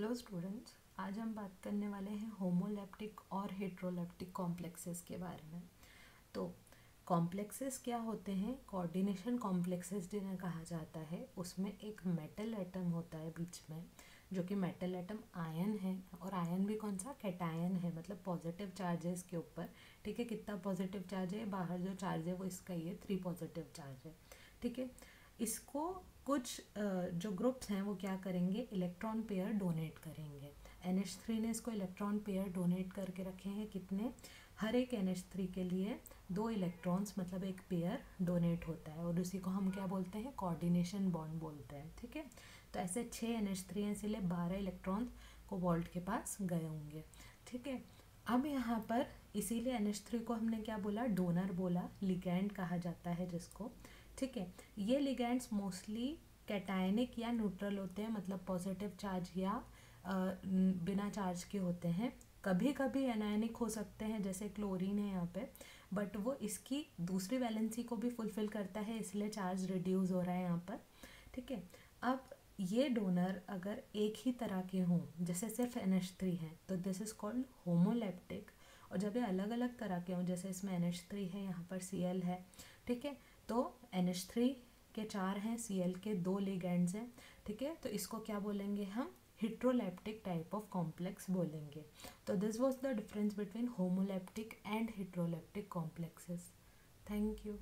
Hello students आज हम बात करने वाले हैं होमोलेप्टिक और हेट्रोलेप्टिक कॉम्प्लेक्सेस के बारे में। तो कॉम्प्लेक्सेस क्या होते हैं? कोऑर्डिनेशन कॉम्प्लेक्सेस जिन्हें कहा जाता है, उसमें एक मेटल एटम होता है बीच में, जो कि मेटल एटम आयन है। और आयन भी कौन सा? कैटायन है मतलब पॉजिटिव चार्ज है इसके ऊपर। ठीक है, कितना पॉजिटिव चार्ज है? बाहर जो चार्ज है वो इसका है थ्री पॉजिटिव चार्ज है। ठीक है? इसको कुछ जो ग्रुप्स हैं वो क्या करेंगे? इलेक्ट्रॉन पेयर डोनेट करेंगे। एन थ्री ने इसको इलेक्ट्रॉन पेयर डोनेट करके रखे हैं कितने? हर एक एन थ्री के लिए दो इलेक्ट्रॉन्स मतलब एक पेयर डोनेट होता है और उसी को हम क्या बोलते हैं? कोऑर्डिनेशन बॉन्ड बोलते हैं, ठीक है? तो ऐसे छः एन एच थ्री हैं, इसीलिए बारह इलेक्ट्रॉन्स वॉल्ट के पास गए होंगे, ठीक है? अब यहाँ पर इसीलिए एन एच थ्री को हमने क्या बोला? डोनर बोला लिगैंड कहा जाता है जिसको। ठीक है? ये लिगेंड्स मोस्टली कैटायनिक या न्यूट्रल होते हैं मतलब पॉजिटिव चार्ज या आ, बिना चार्ज के होते हैं। कभी कभी एनायनिक हो सकते हैं जैसे क्लोरीन है यहाँ पे बट वो इसकी दूसरी वैलेंसी को भी फुलफिल करता है इसलिए चार्ज रिड्यूस हो रहा है यहाँ पर। ठीक है? अब ये डोनर अगर एक ही तरह के हों, जैसे सिर्फ़ एन एच थ्री है तो दिस इज़ कॉल्ड होमोलेप्टिक और जब ये अलग अलग तरह के हों, जैसे इसमें एन एच थ्री है, यहाँ पर सी एल है, ठीक है? तो एन एच थ्री के चार हैं सी एल के दो लिगेंड्स हैं, ठीक है? तो इसको क्या बोलेंगे हम? हिट्रोलैप्टिक टाइप ऑफ़ कॉम्प्लेक्स बोलेंगे। तो this was the difference between homoleptic and heteroleptic complexes thank you